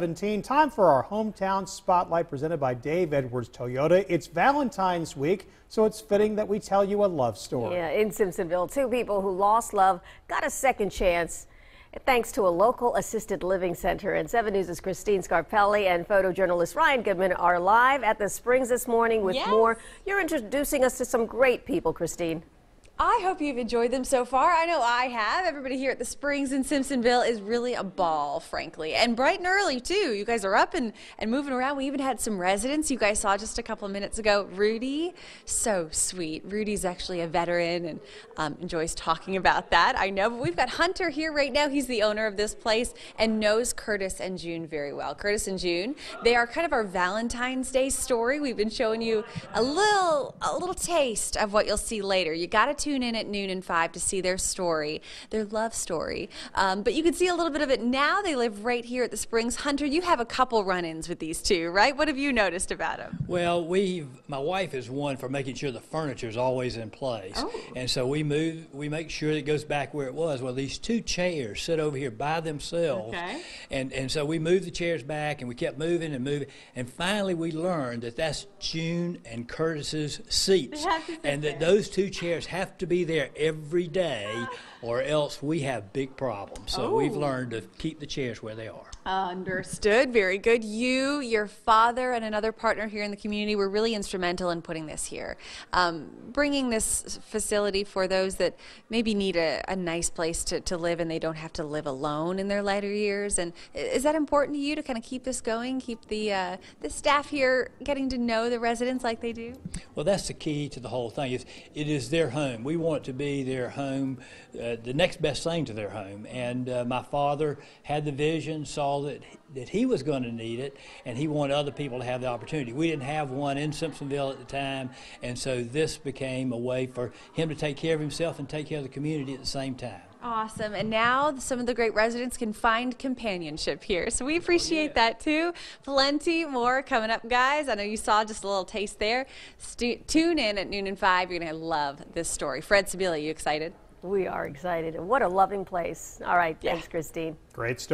17. Time for our hometown spotlight presented by Dave Edwards Toyota. It's Valentine's week, so it's fitting that we tell you a love story. Yeah, in Simpsonville, two people who lost love got a second chance thanks to a local assisted living center. And 7 News' Christine Scarpelli and photojournalist Ryan Goodman are live at the Springs this morning with yes. more. You're introducing us to some great people, Christine. I hope you've enjoyed them so far. I know I have. Everybody here at the Springs in Simpsonville is really a ball, frankly. And bright and early, too. You guys are up and, and moving around. We even had some residents you guys saw just a couple of minutes ago. Rudy, so sweet. Rudy's actually a veteran and um, enjoys talking about that. I know. But we've got Hunter here right now. He's the owner of this place and knows Curtis and June very well. Curtis and June, they are kind of our Valentine's Day story. We've been showing you a little, a little taste of what you'll see later. You got to tune in at noon and 5 to see their story, their love story. Um, but you can see a little bit of it now. They live right here at the Springs. Hunter, you have a couple run ins with these two, right? What have you noticed about them? Well, we my wife is one for making sure the furniture is always in place. Oh. And so we move, we make sure it goes back where it was. Well, these two chairs sit over here by themselves. Okay. And, and so we moved the chairs back and we kept moving and moving. And finally we learned that that's June and Curtis's seats. They have to sit and that there. those two chairs have to be there every day or else we have big problems. So we've Oh. learned to keep the chairs where they are. Understood. Very good. You, your father, and another partner here in the community were really instrumental in putting this here. Um, bringing this facility for those that maybe need a, a nice place to, to live and they don't have to live alone in their later years. And is that important to you to kind of keep this going, keep the, uh, the staff here getting to know the residents like they do? Well, that's the key to the whole thing. Is it is their home. We want it to be their home, uh, the next best thing to their home. And uh, my father had the vision, saw that that he was going to need it, and he wanted other people to have the opportunity. We didn't have one in Simpsonville at the time, and so this became a way for him to take care of himself and take care of the community at the same time. Awesome. And now some of the great residents can find companionship here. So we oh, appreciate that too. Plenty more coming up, guys. I know you saw just a little taste there. Stu- tune in at noon and five. You're going to love this story. Fred Sabila, you excited? We are excited. And what a loving place. All right. Thanks, Christine. Great story.